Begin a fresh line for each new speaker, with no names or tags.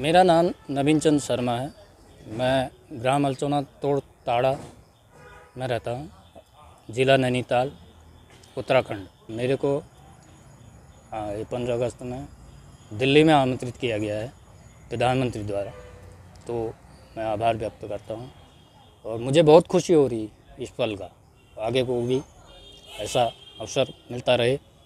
मेरा नाम नवीन चंद शर्मा है। मैं ग्राम अलचौना तोड़ ताड़ा में रहता हूँ, ज़िला नैनीताल, उत्तराखंड। मेरे को हाँ ये पंद्रह अगस्त में दिल्ली में आमंत्रित किया गया है प्रधानमंत्री द्वारा। तो मैं आभार व्यक्त करता हूँ और मुझे बहुत खुशी हो रही इस पल का। आगे को भी ऐसा अवसर मिलता रहे।